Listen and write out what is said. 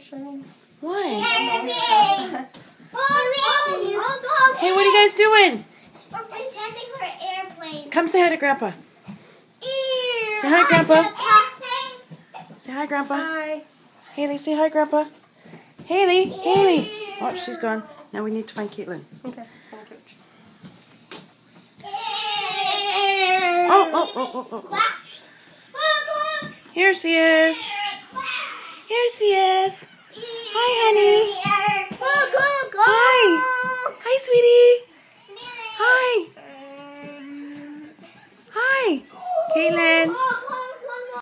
picture. Why? Oh, Hey, what are you guys doing? We're pretending we're airplanes. Come say hi to Grandpa. Say hi, Grandpa. Say hi, Grandpa. Hi. Haley, say hi, Grandpa. Haley, Haley. Oh, she's gone. Now we need to find Caitlin. Okay. Oh, oh, oh, oh, oh, oh. Here she is. There she is. Hi, honey. Hi. Hi, sweetie. Hi. Hi, Caitlin.